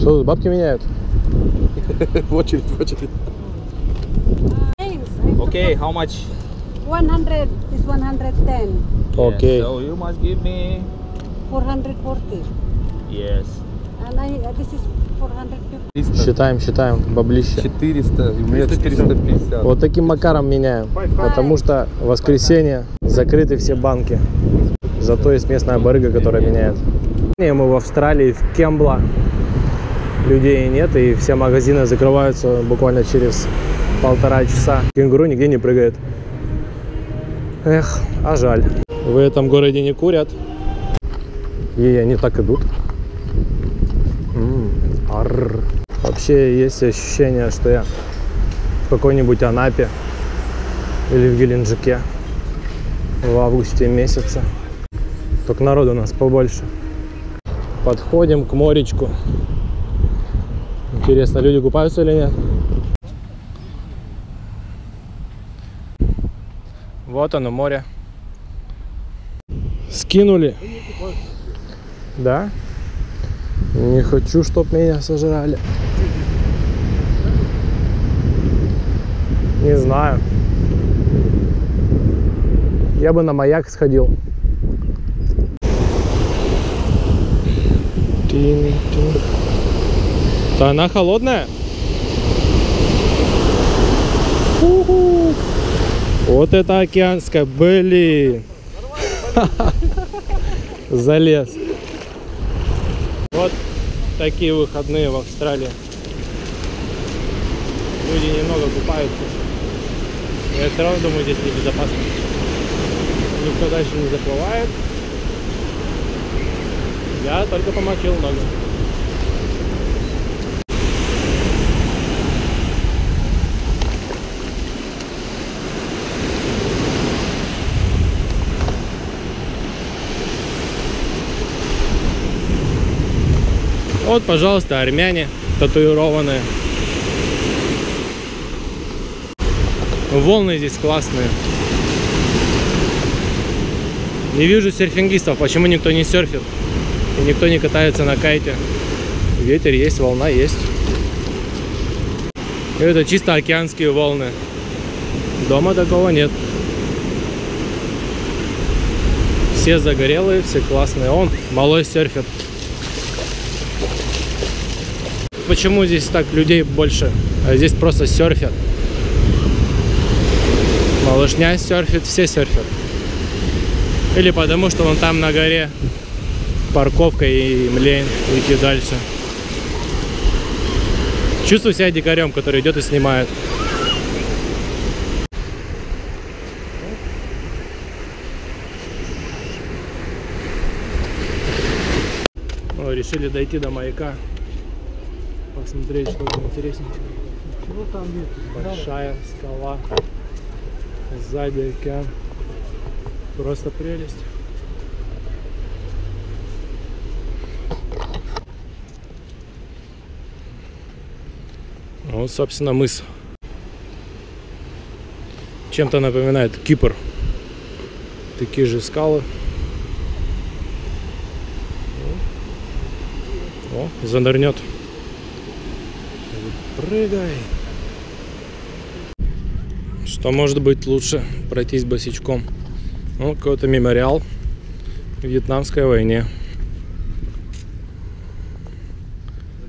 Что тут бабки меняют? В очередь, в очередь. Okay, how much? forgot. 100 is 110. Окей. Yes, so you must give me. 440. Yes. And I, uh, this is 450. 300, Считаем, считаем, баблище. 400, и у меня 450. Вот таким макаром меняем. Потому что в воскресенье закрыты все банки. Зато есть местная барыга, которая меняет. Не, Мы в Австралии, в Кембла. Людей нет, и все магазины закрываются буквально через полтора часа. Кенгуру нигде не прыгает. Эх, а жаль. В этом городе не курят. И они так идут. М, арр. Вообще есть ощущение, что я в какой-нибудь Анапе или в Геленджике в августе месяце. Только народу у нас побольше. Подходим к моречку. Интересно, люди купаются или нет? Вот оно, море. Скинули. Да? Не хочу, чтоб меня сожрали. Не знаю. Я бы на маяк сходил. Тин, тин. Да она холодная? Уху. Вот это океанская, блин. Залез. Вот такие выходные в Австралии. Люди немного купаются. Я все равно думаю, здесь небезопасно. Никто дальше не заплывает. Я только помочил ногу. Вот, пожалуйста, армяне татуированные. Волны здесь классные. Не вижу серфингистов, почему никто не серфит и никто не катается на кайте. Ветер есть, волна есть. Это чисто океанские волны. Дома такого нет. Все загорелые, все классные. Он, малой серфит. Почему здесь так людей больше? А здесь просто серфят. Малышня серфит, все серфят. Или потому, что он там на горе парковка и им лень идти дальше. Чувствую себя дикарем, который идет и снимает. О, решили дойти до маяка. Посмотреть, что там интересненького. Ну там нет. Большая скала. Сзади океан. Просто прелесть. Вот, собственно, мыс. Чем-то напоминает Кипр. Такие же скалы. О, занырнет. Прыгай. Что может быть лучше пройтись босичком? Ну, какой-то мемориал Вьетнамской войне.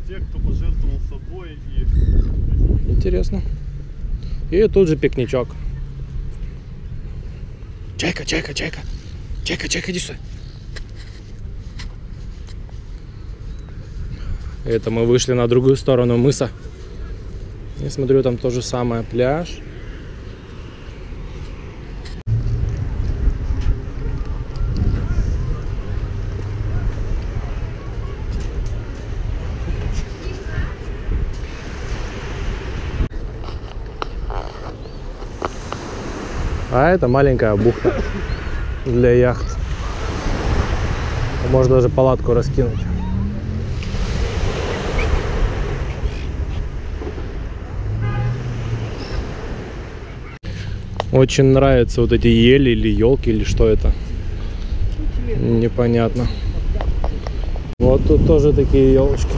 Те, кто пожертвовал собой и Интересно. И тут же пикничок. Чайка, чайка, чайка. Чайка, чайка, иди сюда. Это мы вышли на другую сторону мыса. Я смотрю, там то же самое. Пляж. А это маленькая бухта для яхт. Можно даже палатку раскинуть. Очень нравятся вот эти ели или елки, или что это. Непонятно. Вот тут тоже такие елочки.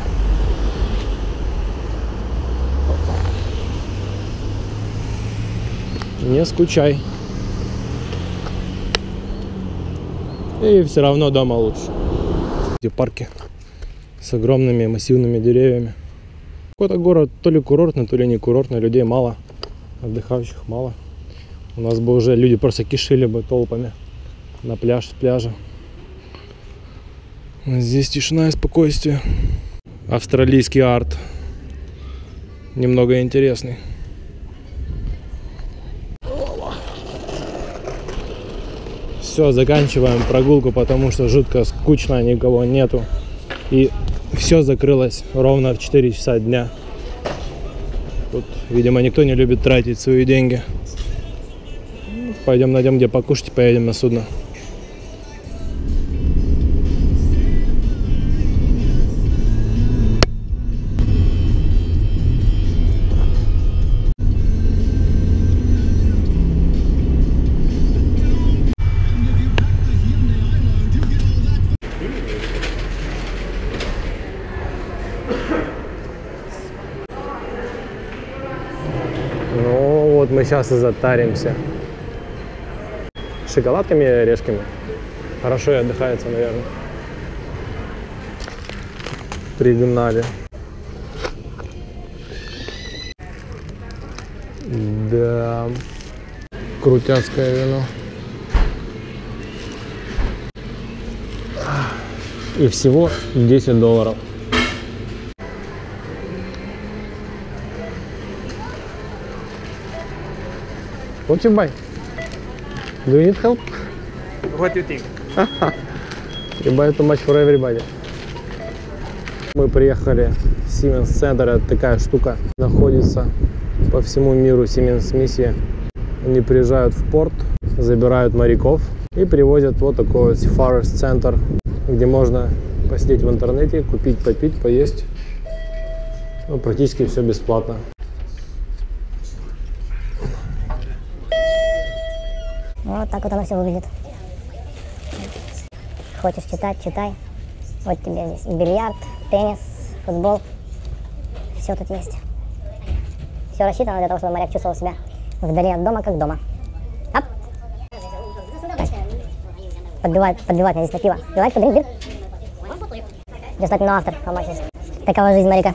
Не скучай. И все равно дома лучше. Эти парки с огромными массивными деревьями. Какой-то город то ли курортный, то ли не курортный, людей мало, отдыхающих мало. У нас бы уже люди просто кишили бы толпами на пляж, с пляжа. Здесь тишина и спокойствие. Австралийский арт. Немного интересный. Все, заканчиваем прогулку, потому что жутко скучно, никого нету. И все закрылось ровно в 4 часа дня. Тут, видимо, никто не любит тратить свои деньги. Пойдем найдем где покушать и поедем на судно. Ну вот мы сейчас и затаримся. Шоколадками орешками. Хорошо и отдыхается, наверное. Пригнали. Да. Крутяцкое вино. И всего 10 долларов. Buy? Do you need help? What do you think? Buy too much for everybody. Мы приехали в Siemens Center. Это такая штука. Находится по всему миру Siemens миссия. Они приезжают в порт, забирают моряков и привозят вот такой вот Forest Center, где можно посидеть в интернете, купить, попить, поесть. Ну, практически все бесплатно. Вот так вот оно все выглядит. Хочешь читать, читай. Вот тебе здесь бильярд, теннис, футбол. Все тут есть. Все рассчитано для того, чтобы моряк чувствовал себя вдали от дома, как дома. Ап! Так. Подбивает, подбивает меня здесь на пиво. To drink beer? Just let me know. Такова жизнь моряка.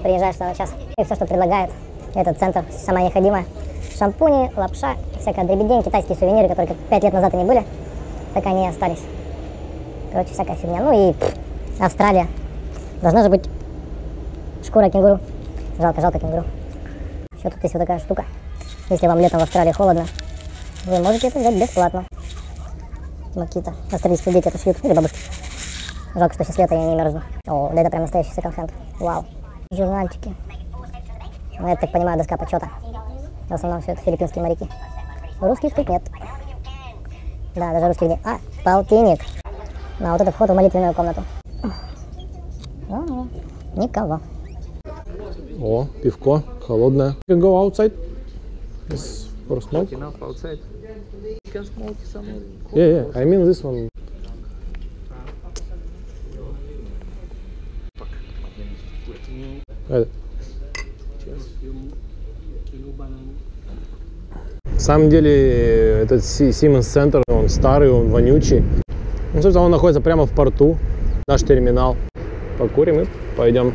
Приезжаешь на час. И все, что предлагает этот центр, самое необходимое. Шампуни, лапша, всякая дребедень, китайские сувениры, которые как пять лет назад они были, так они и остались. Короче, всякая фигня. Ну и пф, Австралия. Должна же быть шкура кенгуру. Жалко, жалко кенгуру. Еще тут есть вот такая штука. Если вам летом в Австралии холодно, вы можете это взять бесплатно. Какие-то австралийские дети это шьют. Или бабушки. Жалко, что сейчас лето, я не мерзну. О, да это прям настоящий секонд-хенд. Вау. Журнальчики. Ну, это, так понимаю, доска почета. В основном все это филиппинские моряки. Русских тут нет. Да, даже русских нет. А, полтинник. А вот это вход в молитвенную комнату. А, никого. О, пивко, холодное. You can go outside? It's for smoke? Enough outside. You can smoke some. Yeah, yeah, I mean this one. Это. На самом деле этот Siemens Center, он старый, он вонючий. Ну, собственно, он находится прямо в порту, наш терминал. Покурим и пойдем